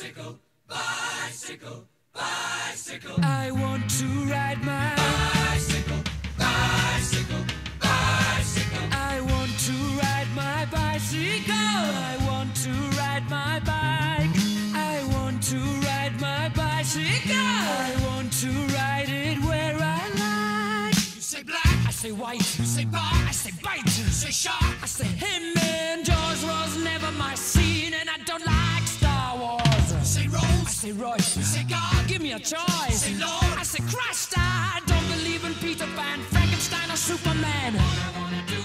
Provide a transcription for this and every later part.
Bicycle, bicycle, bicycle. I want to ride my Bicycle, bicycle, bicycle. I want to ride my bicycle. I want to ride my bike. I want to ride my bicycle. I want to ride it where I like. You say black, I say white. you say bar, I say bite. you say shark. I say him and Jaws was never my scene, and I don't like Star Wars. You say I rose, say Royce. you say God. Give me a choice. Say Lord. I say Christ. I don't believe in Peter Pan, Frankenstein, or Superman. All I wanna do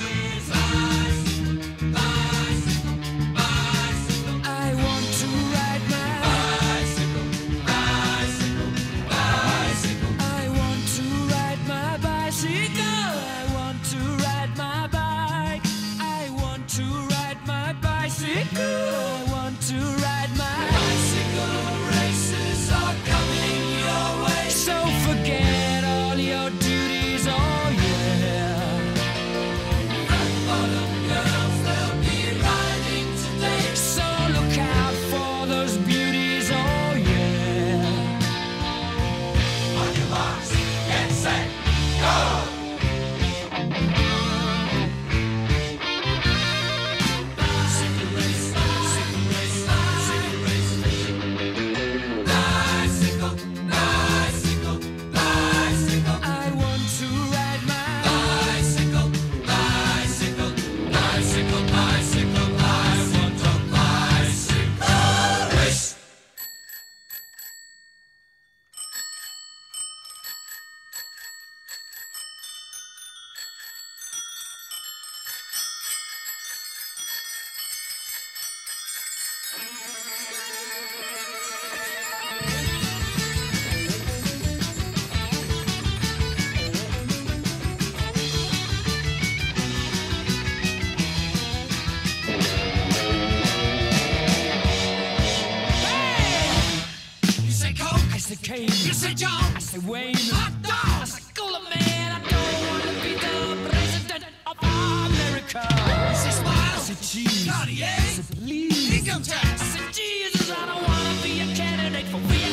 you say John, I say Wayne. hot I dog. say Cooler Man. I don't want to be the president of America. You say I Smiles, say cheese. I Cartier, say please. income tax. I say Jesus. I don't want to be a candidate for.